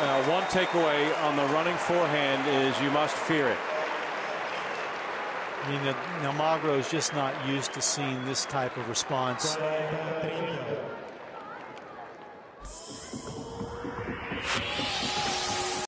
Uh, one takeaway on the running forehand is you must fear it. I mean, Almagro is just not used to seeing this type of response.